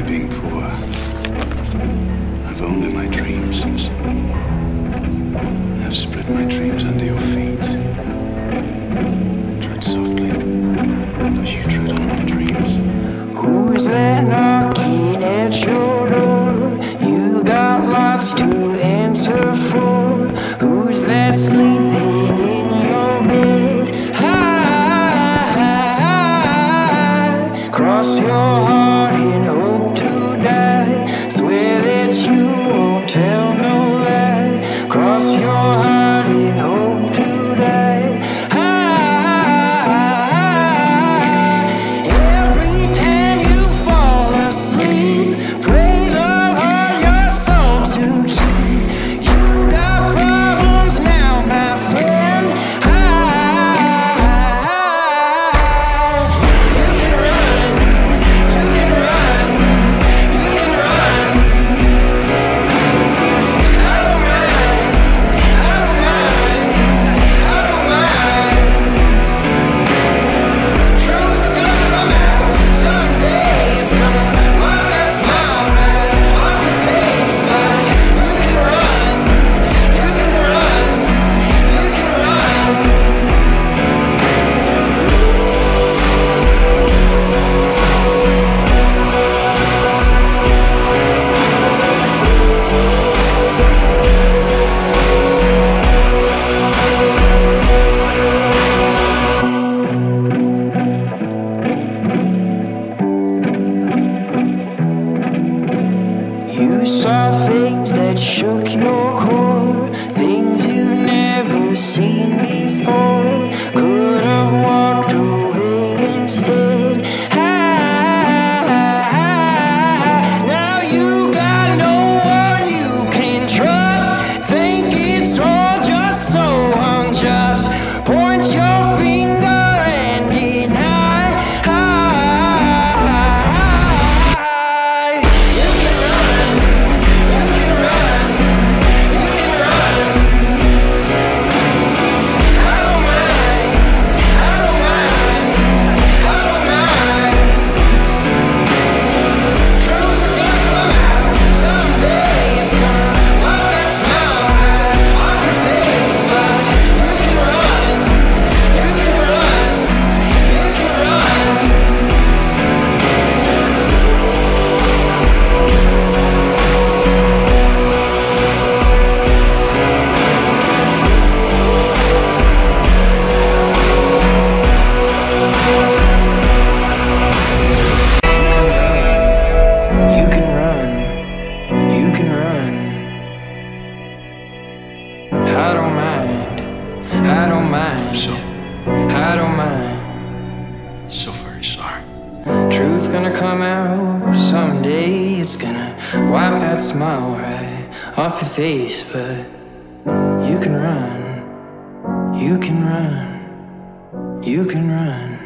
by being poor. I've only my dreams. I've spread my dreams under your feet. Tread softly, because you tread on my dreams. Who's that knocking at your door? You got lots to answer for. Who's that sleeping in your bed? Cross your heart. shook your core. I don't mind. So, I don't mind. So very sorry. Truth's gonna come out someday. It's gonna wipe that smile right off your face, but you can run. You can run. You can run.